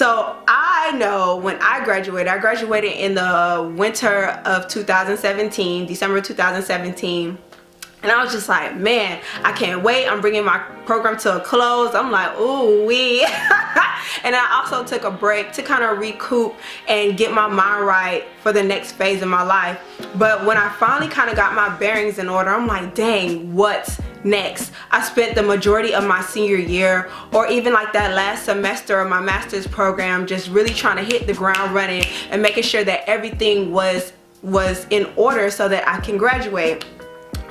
So I know when I graduated, I graduated in the winter of 2017, December 2017. And I was just like, man, I can't wait. I'm bringing my program to a close. I'm like, ooh, wee. and I also took a break to kind of recoup and get my mind right for the next phase of my life. But when I finally kind of got my bearings in order, I'm like, dang, what's next? I spent the majority of my senior year or even like that last semester of my master's program just really trying to hit the ground running and making sure that everything was was in order so that I can graduate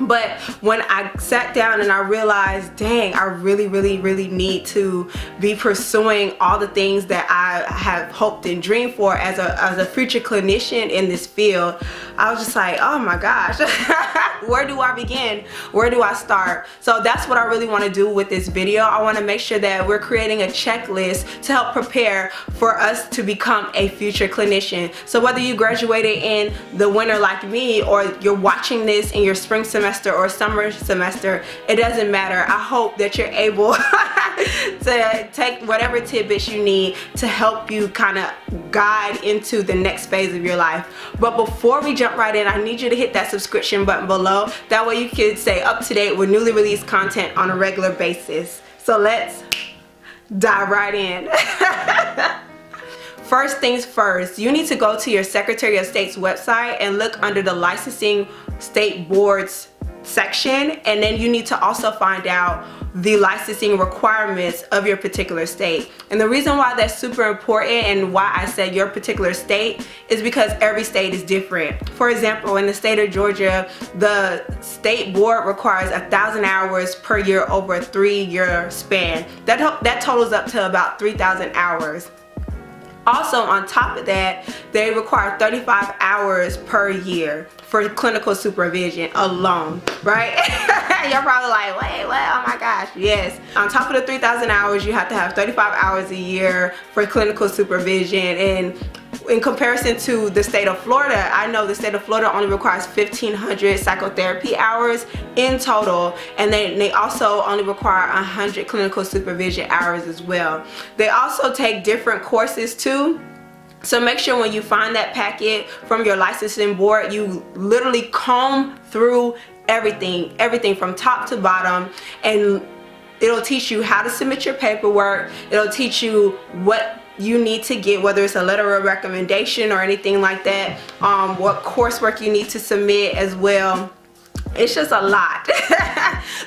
but when I sat down and I realized dang I really really really need to be pursuing all the things that I have hoped and dreamed for as a, as a future clinician in this field I was just like oh my gosh where do I begin? Where do I start? So that's what I really want to do with this video. I want to make sure that we're creating a checklist to help prepare for us to become a future clinician. So whether you graduated in the winter like me or you're watching this in your spring semester semester or summer semester, it doesn't matter. I hope that you're able to take whatever tidbits you need to help you kind of guide into the next phase of your life. But before we jump right in, I need you to hit that subscription button below. That way you can stay up to date with newly released content on a regular basis. So let's dive right in. First things first, you need to go to your Secretary of State's website and look under the licensing state boards section and then you need to also find out the licensing requirements of your particular state. And the reason why that's super important and why I said your particular state is because every state is different. For example, in the state of Georgia, the state board requires a thousand hours per year over a three year span. That, that totals up to about 3,000 hours. Also on top of that, they require 35 hours per year for clinical supervision alone, right? You're probably like, wait, what? Oh my gosh, yes. On top of the 3,000 hours, you have to have 35 hours a year for clinical supervision and in comparison to the state of Florida, I know the state of Florida only requires 1,500 psychotherapy hours in total, and they, they also only require 100 clinical supervision hours as well. They also take different courses too. So make sure when you find that packet from your licensing board, you literally comb through everything, everything from top to bottom and it'll teach you how to submit your paperwork. It'll teach you what you need to get whether it's a letter of recommendation or anything like that um, what coursework you need to submit as well. It's just a lot.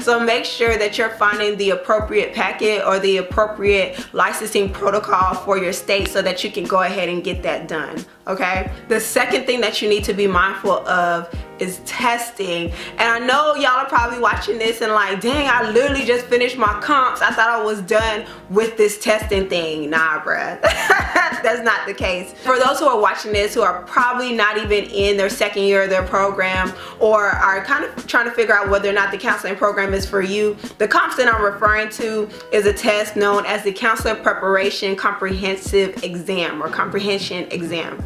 So make sure that you're finding the appropriate packet or the appropriate licensing protocol for your state so that you can go ahead and get that done okay? The second thing that you need to be mindful of is testing. And I know y'all are probably watching this and like dang I literally just finished my comps. I thought I was done with this testing thing. Nah bruh. That's not the case. For those who are watching this who are probably not even in their second year of their program or are kind of trying to figure out whether or not the counseling program is for you the comps that I'm referring to is a test known as the counselor preparation comprehensive exam or comprehension exam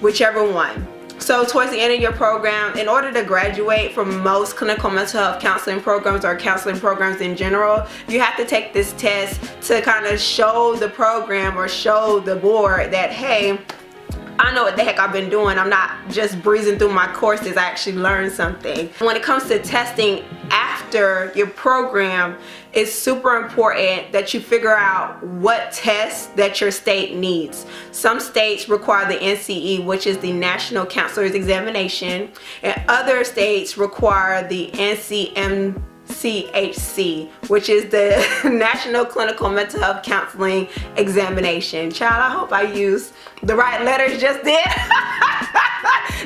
whichever one so towards the end of your program, in order to graduate from most clinical mental health counseling programs or counseling programs in general, you have to take this test to kind of show the program or show the board that, hey, I know what the heck I've been doing. I'm not just breezing through my courses. I actually learned something. When it comes to testing after your program, it's super important that you figure out what tests that your state needs. Some states require the NCE, which is the National Counselor's Examination, and other states require the NCM CHC, which is the National Clinical Mental Health Counseling Examination. Child, I hope I used the right letters just then.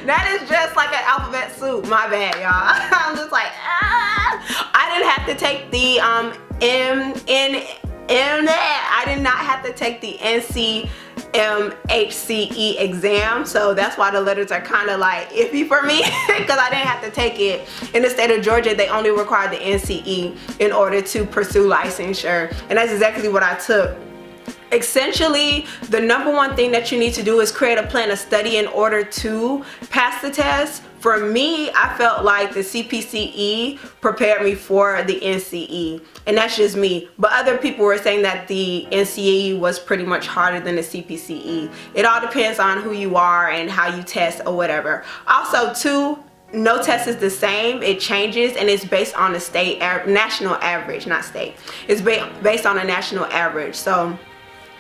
that is just like an alphabet soup. My bad, y'all. I'm just like, ah. I didn't have to take the um, M, N, M, I did not have to take the NC MHCE exam so that's why the letters are kind of like iffy for me because I didn't have to take it in the state of Georgia they only require the NCE in order to pursue licensure and that's exactly what I took essentially the number one thing that you need to do is create a plan of study in order to pass the test for me, I felt like the CPCE prepared me for the NCE. And that's just me. But other people were saying that the NCE was pretty much harder than the CPCE. It all depends on who you are and how you test or whatever. Also, too, no test is the same it changes and it's based on the state national average not state it's ba based on a national average so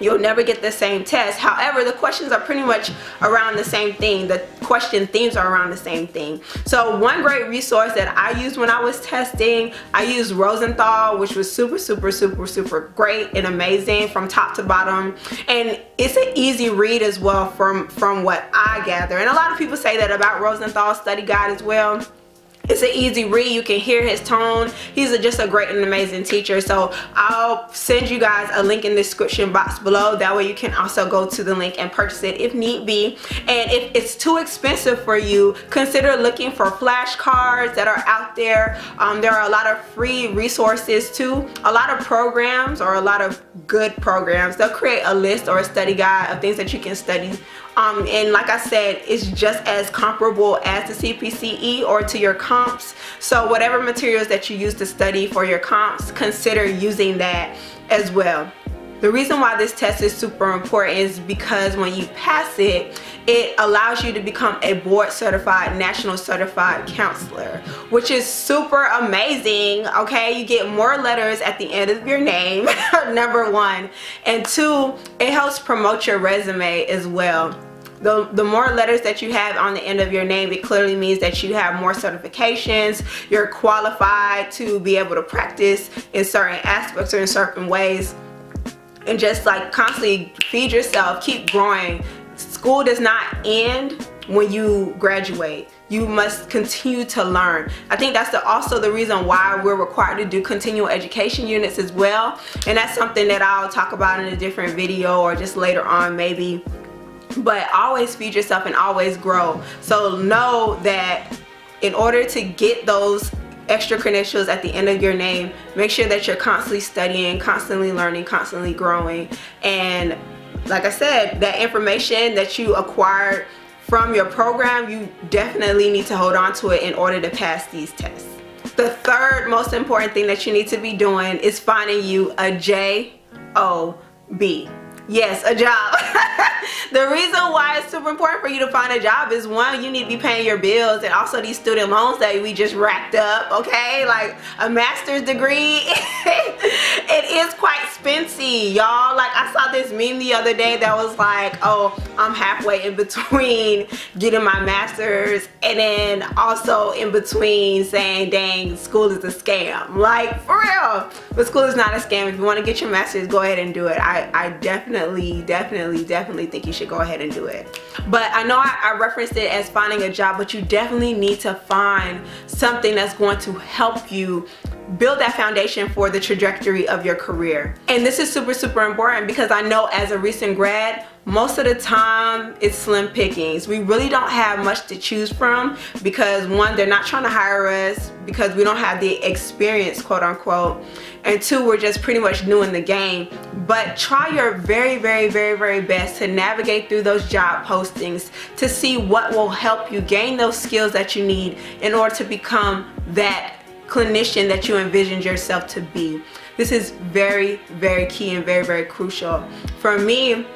you'll never get the same test. However the questions are pretty much around the same thing. The question themes are around the same thing. So one great resource that I used when I was testing I used Rosenthal which was super super super super great and amazing from top to bottom. And it's an easy read as well from from what I gather. And a lot of people say that about Rosenthal study guide as well it's an easy read. You can hear his tone. He's a, just a great and amazing teacher. So I'll send you guys a link in the description box below. That way you can also go to the link and purchase it if need be. And if it's too expensive for you consider looking for flashcards that are out there. Um, there are a lot of free resources too. A lot of programs or a lot of good programs. They'll create a list or a study guide of things that you can study um, and like I said it's just as comparable as the CPCE or to your comps. So whatever materials that you use to study for your comps consider using that as well. The reason why this test is super important is because when you pass it, it allows you to become a board certified, national certified counselor, which is super amazing, okay? You get more letters at the end of your name, number one. And two, it helps promote your resume as well the, the more letters that you have on the end of your name, it clearly means that you have more certifications, you're qualified to be able to practice in certain aspects or in certain ways and just like constantly feed yourself, keep growing. School does not end when you graduate. You must continue to learn. I think that's the, also the reason why we're required to do continual education units as well. And that's something that I'll talk about in a different video or just later on maybe but always feed yourself and always grow so know that in order to get those extra credentials at the end of your name make sure that you're constantly studying constantly learning constantly growing and like I said that information that you acquired from your program you definitely need to hold on to it in order to pass these tests. The third most important thing that you need to be doing is finding you a J-O-B yes a job the reason why it's super important for you to find a job is one you need to be paying your bills and also these student loans that we just racked up okay? Like a master's degree it is quite expensive y'all. Like I saw this meme the other day that was like oh I'm halfway in between getting my master's and then also in between saying dang school is a scam. Like for real. But school is not a scam. If you want to get your master's go ahead and do it. I, I definitely definitely, definitely, definitely think you should go ahead and do it. But I know I, I referenced it as finding a job, but you definitely need to find something that's going to help you build that foundation for the trajectory of your career. And this is super, super important because I know as a recent grad, most of the time it's slim pickings. We really don't have much to choose from because one, they're not trying to hire us because we don't have the experience, quote unquote. And two, we're just pretty much new in the game. But try your very, very, very, very best to navigate through those job postings to see what will help you gain those skills that you need in order to become that clinician that you envisioned yourself to be. This is very, very key and very, very crucial. For me,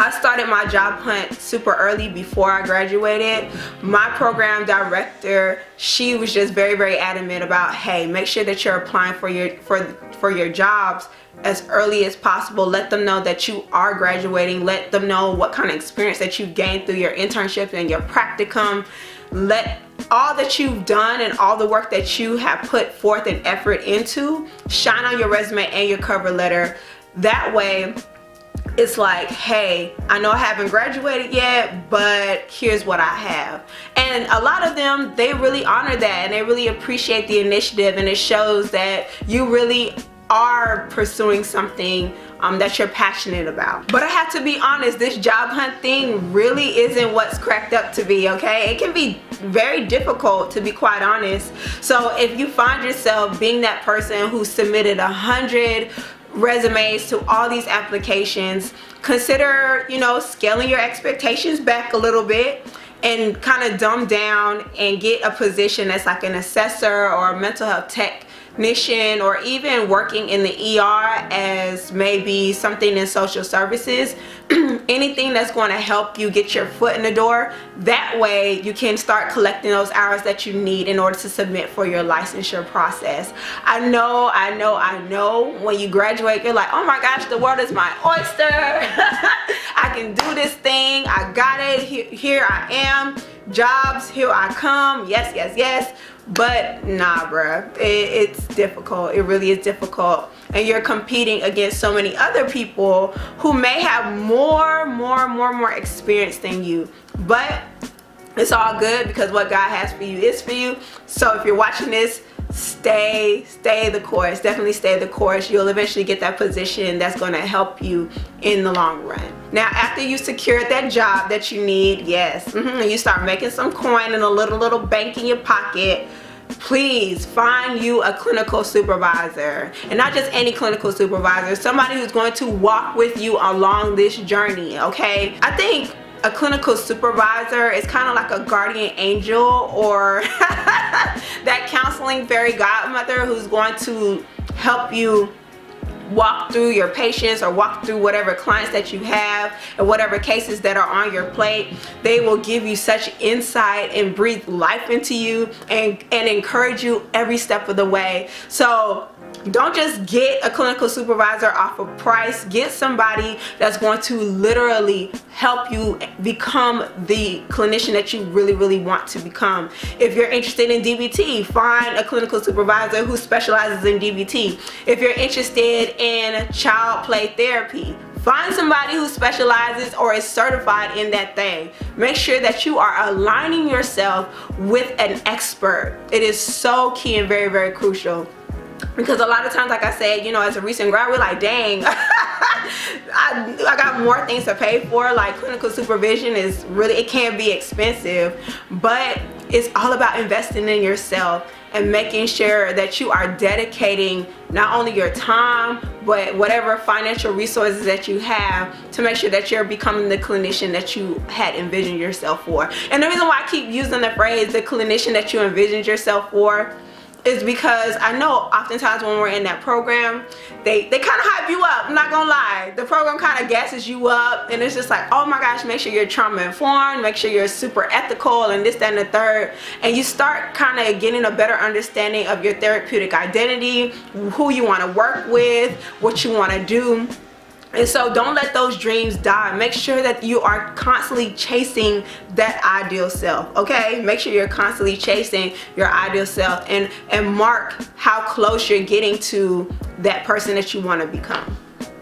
I started my job hunt super early before I graduated. My program director, she was just very, very adamant about, hey, make sure that you're applying for your for for your jobs as early as possible. Let them know that you are graduating. Let them know what kind of experience that you've gained through your internship and your practicum. Let all that you've done and all the work that you have put forth and effort into shine on your resume and your cover letter. That way, it's like, hey, I know I haven't graduated yet, but here's what I have. And a lot of them, they really honor that and they really appreciate the initiative and it shows that you really are pursuing something um, that you're passionate about. But I have to be honest, this job hunt thing really isn't what's cracked up to be, okay? It can be very difficult to be quite honest. So if you find yourself being that person who submitted a hundred resumes to all these applications consider you know scaling your expectations back a little bit and kind of dumb down and get a position that's like an assessor or a mental health tech technician or even working in the ER as maybe something in social services anything that's going to help you get your foot in the door that way you can start collecting those hours that you need in order to submit for your licensure process. I know I know I know when you graduate you're like oh my gosh the world is my oyster. I can do this thing. I got it. Here, here I am. Jobs here I come. Yes yes yes but nah bruh. It, it's difficult. It really is difficult. And you're competing against so many other people who may have more more more more experience than you. But it's all good because what God has for you is for you. So if you're watching this stay stay the course definitely stay the course. You'll eventually get that position that's going to help you in the long run. Now after you secured that job that you need yes mm -hmm, you start making some coin and a little little bank in your pocket please find you a clinical supervisor. And not just any clinical supervisor somebody who's going to walk with you along this journey okay? I think a clinical supervisor is kind of like a guardian angel or that counseling fairy godmother who's going to help you walk through your patients or walk through whatever clients that you have and whatever cases that are on your plate. They will give you such insight and breathe life into you and and encourage you every step of the way. So don't just get a clinical supervisor off of price get somebody that's going to literally help you become the clinician that you really really want to become if you're interested in DBT find a clinical supervisor who specializes in DBT if you're interested in child play therapy Find somebody who specializes or is certified in that thing. Make sure that you are aligning yourself with an expert. It is so key and very, very crucial because a lot of times like I said you know as a recent grad we're like dang I, I got more things to pay for. Like clinical supervision is really it can be expensive but it's all about investing in yourself and making sure that you are dedicating not only your time but whatever financial resources that you have to make sure that you're becoming the clinician that you had envisioned yourself for. And the reason why I keep using the phrase the clinician that you envisioned yourself for is because I know oftentimes when we're in that program, they, they kind of hype you up. I'm not gonna lie. The program kind of gasses you up and it's just like, oh my gosh, make sure you're trauma informed, make sure you're super ethical and this, that, and the third. And you start kind of getting a better understanding of your therapeutic identity, who you want to work with, what you want to do and so don't let those dreams die. Make sure that you are constantly chasing that ideal self okay? Make sure you're constantly chasing your ideal self and and mark how close you're getting to that person that you want to become.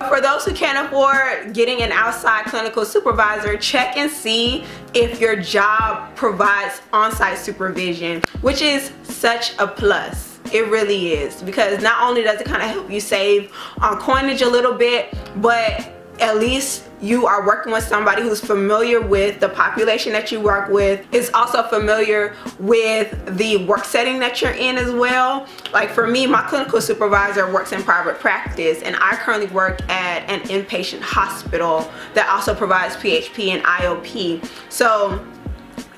For those who can't afford getting an outside clinical supervisor, check and see if your job provides on-site supervision, which is such a plus it really is. Because not only does it kind of help you save on coinage a little bit but at least you are working with somebody who's familiar with the population that you work with. Is also familiar with the work setting that you're in as well. Like for me my clinical supervisor works in private practice and I currently work at an inpatient hospital that also provides PHP and IOP so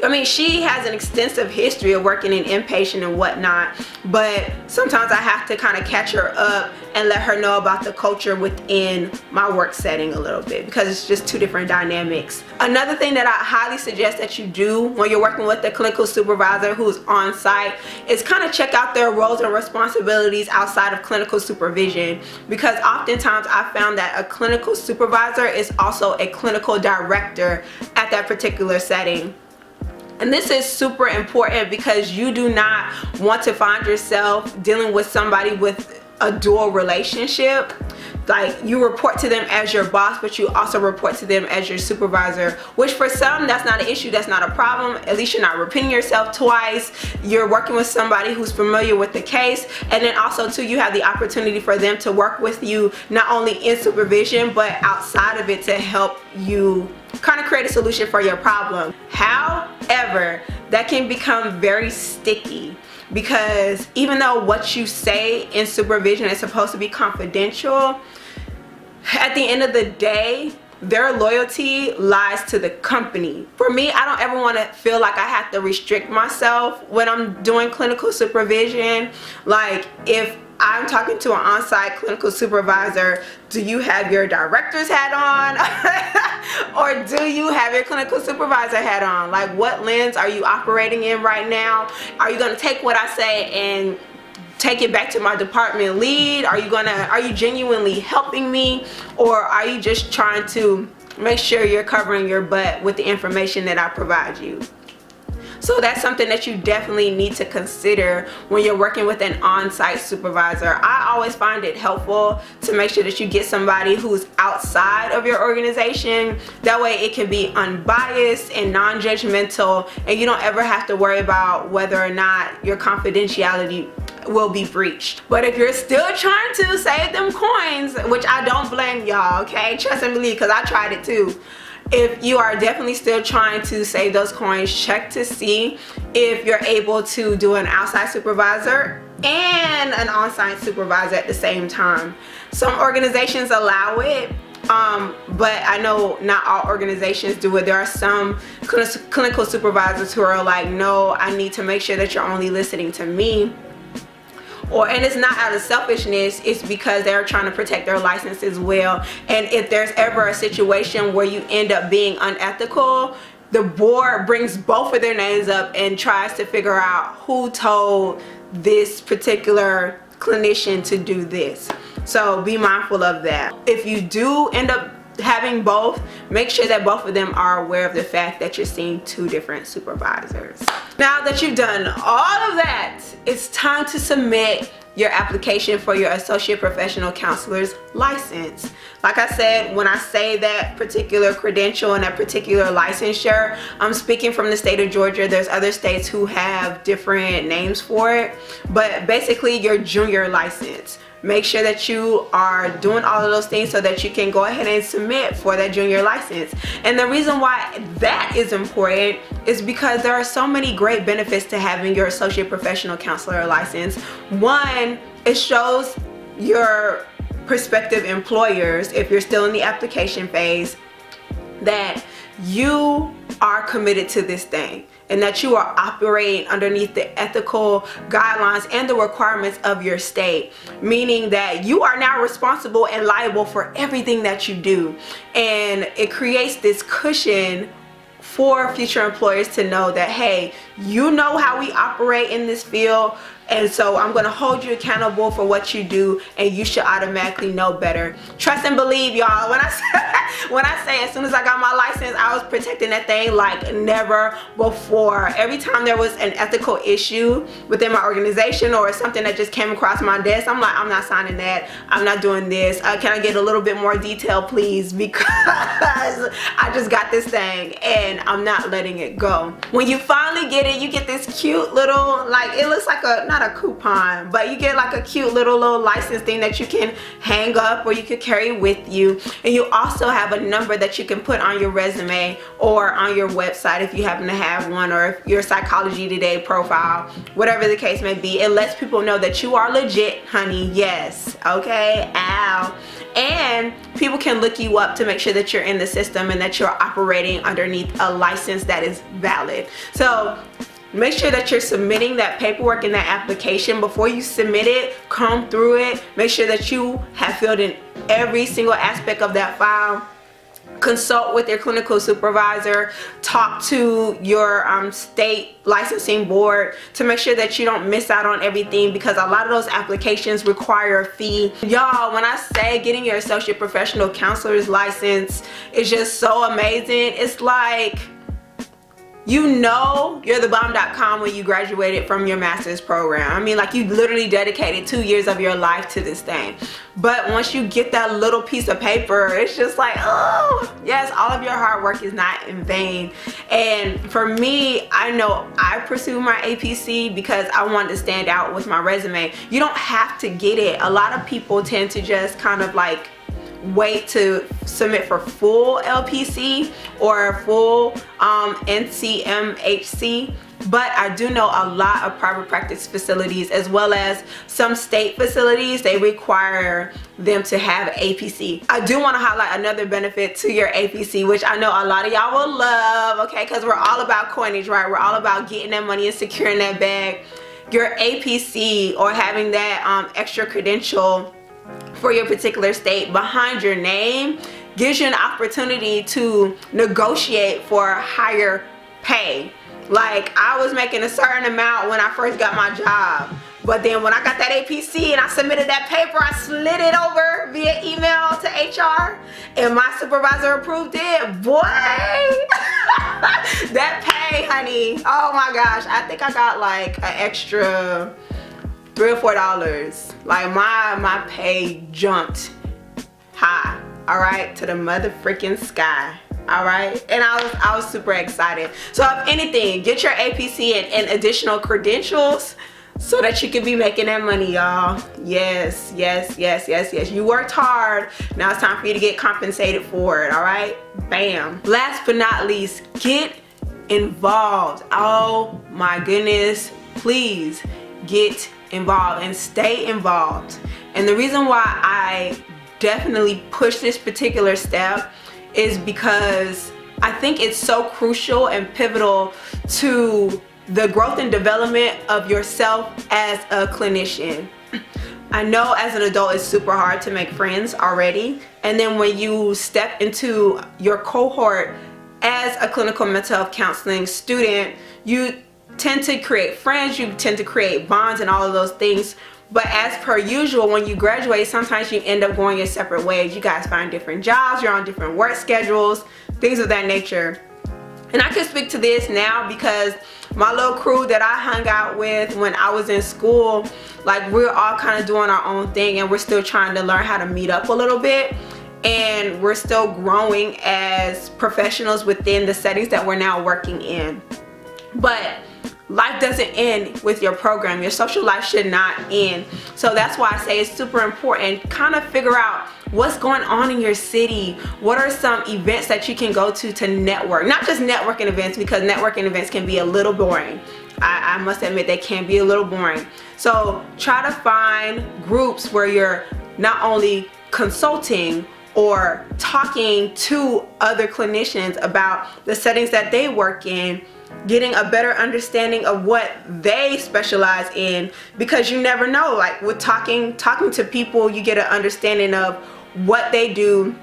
I mean, she has an extensive history of working in inpatient and whatnot, but sometimes I have to kind of catch her up and let her know about the culture within my work setting a little bit because it's just two different dynamics. Another thing that I highly suggest that you do when you're working with a clinical supervisor who's on site is kind of check out their roles and responsibilities outside of clinical supervision because oftentimes I found that a clinical supervisor is also a clinical director at that particular setting. And this is super important because you do not want to find yourself dealing with somebody with a dual relationship. Like you report to them as your boss but you also report to them as your supervisor which for some that's not an issue that's not a problem. At least you're not repeating yourself twice. You're working with somebody who's familiar with the case. And then also too you have the opportunity for them to work with you not only in supervision but outside of it to help you kind of create a solution for your problem. However that can become very sticky because even though what you say in supervision is supposed to be confidential at the end of the day their loyalty lies to the company. For me, I don't ever want to feel like I have to restrict myself when I'm doing clinical supervision. Like if I'm talking to an on-site clinical supervisor, do you have your director's hat on? or do you have your clinical supervisor hat on? Like what lens are you operating in right now? Are you gonna take what I say and take it back to my department lead? Are you gonna, are you genuinely helping me? Or are you just trying to make sure you're covering your butt with the information that I provide you? So that's something that you definitely need to consider when you're working with an on-site supervisor. I always find it helpful to make sure that you get somebody who's outside of your organization. That way it can be unbiased and non-judgmental and you don't ever have to worry about whether or not your confidentiality will be breached. But if you're still trying to save them coins, which I don't blame y'all, okay? Trust and believe, because I tried it too. If you are definitely still trying to save those coins, check to see if you're able to do an outside supervisor and an on-site supervisor at the same time. Some organizations allow it, um, but I know not all organizations do it. There are some clinical supervisors who are like, no, I need to make sure that you're only listening to me or and it's not out of selfishness it's because they're trying to protect their license as well. And if there's ever a situation where you end up being unethical the board brings both of their names up and tries to figure out who told this particular clinician to do this. So be mindful of that. If you do end up having both make sure that both of them are aware of the fact that you're seeing two different supervisors. Now that you've done all of that it's time to submit your application for your associate professional counselor's license. Like I said when I say that particular credential and that particular licensure I'm speaking from the state of Georgia. There's other states who have different names for it. But basically your junior license make sure that you are doing all of those things so that you can go ahead and submit for that junior license. And the reason why that is important is because there are so many great benefits to having your associate professional counselor license. One it shows your prospective employers if you're still in the application phase that you are committed to this thing and that you are operating underneath the ethical guidelines and the requirements of your state meaning that you are now responsible and liable for everything that you do. And it creates this cushion for future employers to know that hey you know how we operate in this field and so I'm gonna hold you accountable for what you do and you should automatically know better. Trust and believe y'all. When I say when I say as soon as I got my license I was protecting that thing like never before. Every time there was an ethical issue within my organization or something that just came across my desk I'm like I'm not signing that. I'm not doing this. Uh, can I get a little bit more detail please? Because I just got this thing and I'm not letting it go. When you finally get it you get this cute little like it looks like a not a coupon but you get like a cute little little license thing that you can hang up or you could carry with you. And you also have a number that you can put on your resume or on your website if you happen to have one or your psychology today profile whatever the case may be. It lets people know that you are legit honey. Yes. Okay? Ow and people can look you up to make sure that you're in the system and that you're operating underneath a license that is valid. So make sure that you're submitting that paperwork in that application. Before you submit it comb through it. Make sure that you have filled in every single aspect of that file consult with your clinical supervisor talk to your um, state licensing board to make sure that you don't miss out on everything because a lot of those applications require a fee. Y'all when I say getting your associate professional counselor's license is just so amazing. It's like you know you're the bomb.com when you graduated from your master's program. I mean like you literally dedicated two years of your life to this thing. But once you get that little piece of paper, it's just like, oh, yes, all of your hard work is not in vain. And for me, I know I pursued my APC because I wanted to stand out with my resume. You don't have to get it. A lot of people tend to just kind of like wait to submit for full LPC or full um, NCMHC but I do know a lot of private practice facilities as well as some state facilities they require them to have APC. I do want to highlight another benefit to your APC which I know a lot of y'all will love okay because we're all about coinage right we're all about getting that money and securing that bag your APC or having that um, extra credential for your particular state behind your name gives you an opportunity to negotiate for higher pay like I was making a certain amount when I first got my job. But then when I got that APC and I submitted that paper, I slid it over via email to HR and my supervisor approved it. Boy, that pay, honey. Oh my gosh. I think I got like an extra three or four dollars. Like my, my pay jumped high, all right, to the mother freaking sky all right? And i was i was super excited. So if anything get your apc and, and additional credentials so that you can be making that money y'all. Yes yes yes yes yes. You worked hard. Now it's time for you to get compensated for it all right? Bam. Last but not least get involved. Oh my goodness. Please get involved and stay involved and the reason why i definitely push this particular step is because I think it's so crucial and pivotal to the growth and development of yourself as a clinician. I know as an adult it's super hard to make friends already and then when you step into your cohort as a clinical mental health counseling student you tend to create friends, you tend to create bonds and all of those things but as per usual, when you graduate, sometimes you end up going your separate ways. You guys find different jobs, you're on different work schedules, things of that nature. And I can speak to this now because my little crew that I hung out with when I was in school, like we're all kind of doing our own thing and we're still trying to learn how to meet up a little bit. And we're still growing as professionals within the settings that we're now working in. But life doesn't end with your program. Your social life should not end. So that's why I say it's super important. Kind of figure out what's going on in your city. What are some events that you can go to to network? Not just networking events because networking events can be a little boring. I, I must admit they can be a little boring. So try to find groups where you're not only consulting or talking to other clinicians about the settings that they work in getting a better understanding of what they specialize in because you never know like with talking talking to people you get an understanding of what they do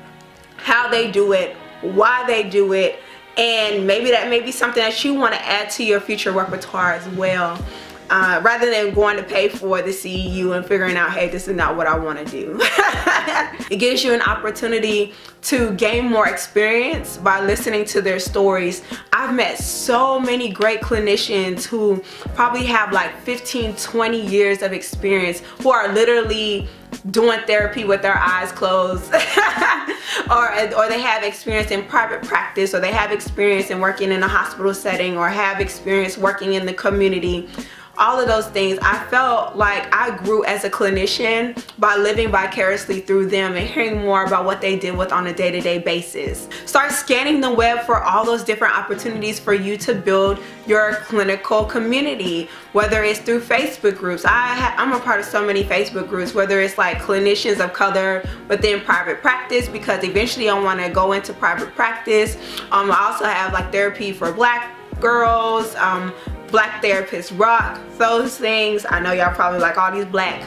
how they do it why they do it and maybe that may be something that you want to add to your future repertoire as well uh, rather than going to pay for the CEU and figuring out, hey, this is not what I want to do. it gives you an opportunity to gain more experience by listening to their stories. I've met so many great clinicians who probably have like 15, 20 years of experience who are literally doing therapy with their eyes closed or, or they have experience in private practice or they have experience in working in a hospital setting or have experience working in the community all of those things I felt like I grew as a clinician by living vicariously through them and hearing more about what they did with on a day-to-day -day basis. Start scanning the web for all those different opportunities for you to build your clinical community whether it's through Facebook groups. I I'm a part of so many Facebook groups whether it's like clinicians of color within private practice because eventually I want to go into private practice. Um, I also have like therapy for black girls um, black therapists rock those things. I know y'all probably like all these black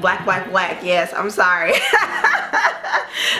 black black black yes i'm sorry.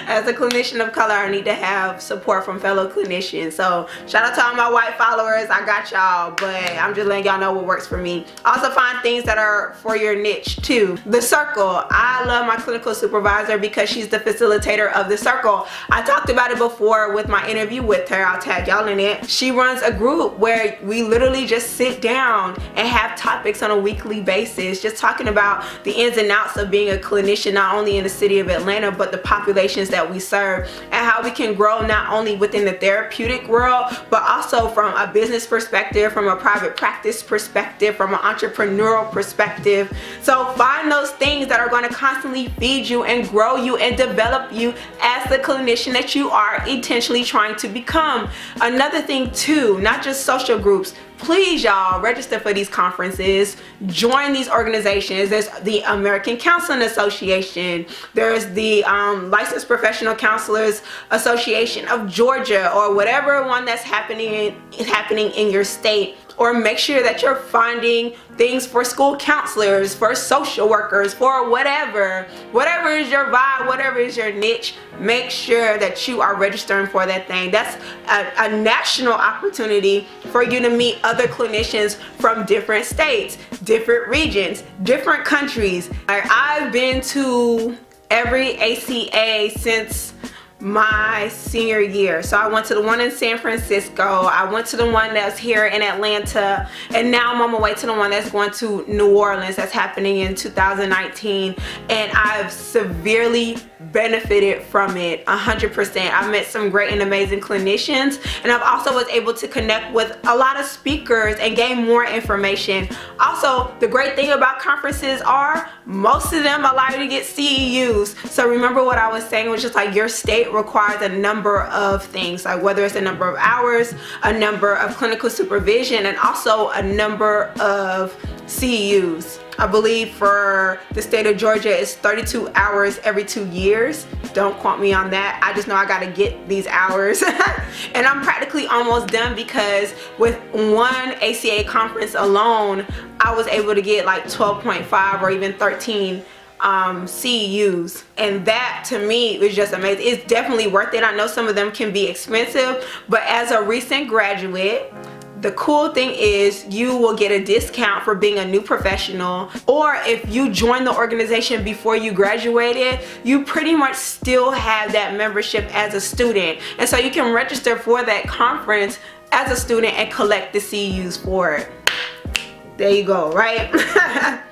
As a clinician of color I need to have support from fellow clinicians. So shout out to all my white followers. I got y'all but I'm just letting y'all know what works for me. Also find things that are for your niche too. The circle. I love my clinical supervisor because she's the facilitator of the circle. I talked about it before with my interview with her. I'll tag y'all in it. She runs a group where we literally just sit down and have topics on a weekly basis just talking about the ins and outs of being a clinician not only in the city of Atlanta but the populations that we serve and how we can grow not only within the therapeutic world, but also from a business perspective, from a private practice perspective, from an entrepreneurial perspective. So find those things that are going to constantly feed you and grow you and develop you as the clinician that you are intentionally trying to become. Another thing too, not just social groups, please y'all register for these conferences. Join these organizations. There's the american counseling association. There's the um, licensed professional counselors association of georgia or whatever one that's happening happening in your state or make sure that you're finding things for school counselors, for social workers, for whatever. Whatever is your vibe, whatever is your niche, make sure that you are registering for that thing. That's a, a national opportunity for you to meet other clinicians from different states, different regions, different countries. I've been to every ACA since my senior year. So I went to the one in San Francisco, I went to the one that's here in Atlanta, and now I'm on my way to the one that's going to New Orleans that's happening in 2019. And I've severely benefited from it 100%. I've met some great and amazing clinicians and I've also was able to connect with a lot of speakers and gain more information. Also, the great thing about conferences are most of them allow you to get CEUs. So remember what I was saying was just like your state requires a number of things like whether it's a number of hours, a number of clinical supervision and also a number of CEUs. I believe for the state of Georgia it's 32 hours every two years. Don't quote me on that. I just know I gotta get these hours. and I'm practically almost done because with one ACA conference alone, I was able to get like 12.5 or even 13 um, CEUs and that to me was just amazing. It's definitely worth it. I know some of them can be expensive, but as a recent graduate, the cool thing is you will get a discount for being a new professional. Or if you join the organization before you graduated you pretty much still have that membership as a student. And so you can register for that conference as a student and collect the CUs for it. There you go right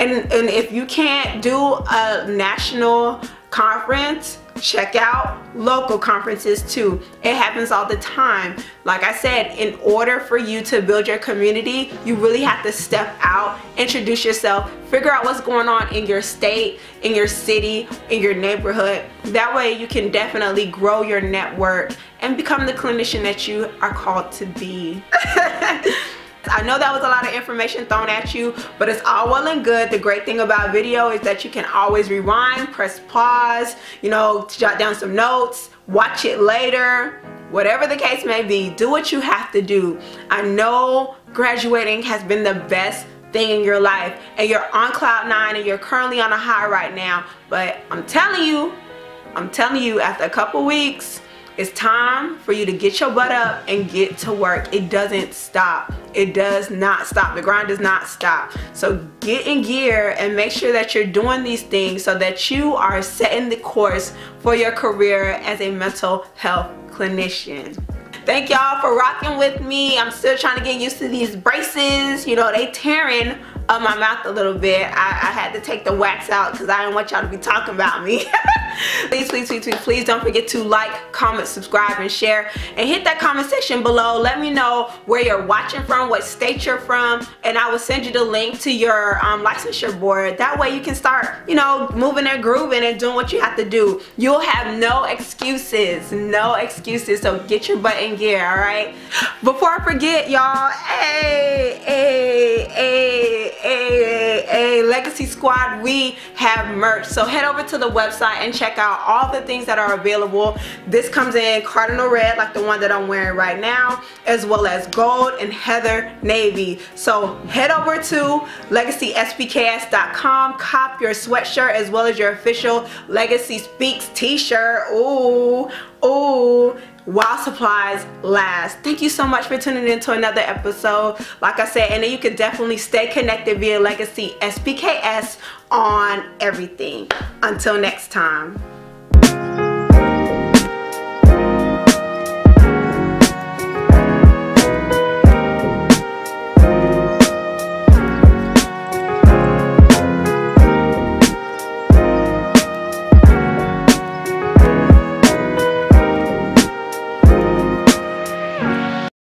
and and if you can't do a national conference check out local conferences too. It happens all the time. Like I said in order for you to build your community you really have to step out introduce yourself figure out what's going on in your state in your city in your neighborhood. That way you can definitely grow your network and become the clinician that you are called to be I know that was a lot of information thrown at you, but it's all well and good. The great thing about video is that you can always rewind, press pause, you know, jot down some notes, watch it later, whatever the case may be, do what you have to do. I know graduating has been the best thing in your life and you're on cloud nine and you're currently on a high right now, but I'm telling you, I'm telling you after a couple weeks, it's time for you to get your butt up and get to work. It doesn't stop. It does not stop. The grind does not stop. So get in gear and make sure that you're doing these things so that you are setting the course for your career as a mental health clinician. Thank y'all for rocking with me. I'm still trying to get used to these braces. You know, they tearing up my mouth a little bit. I, I had to take the wax out because I didn't want y'all to be talking about me. please, please, please, please, please don't forget to like, comment, subscribe, and share. And hit that comment section below. Let me know where you're watching from, what state you're from, and I will send you the link to your um, licensure board. That way you can start, you know, moving and grooving and doing what you have to do. You'll have no excuses, no excuses. So get your butt in gear, all right? Before I forget, y'all, hey, hey, hey, hey, Legacy Squad, we have merch. So head over to the website and check out all the things that are available. This comes in cardinal red, like the one that I'm wearing right now, as well as gold and heather navy. So head over to legacyspks.com, cop your sweatshirt as well as your official Legacy Speaks t-shirt. Ooh, ooh while supplies last. Thank you so much for tuning in to another episode. Like I said, and then you can definitely stay connected via Legacy SPKS on everything. Until next time.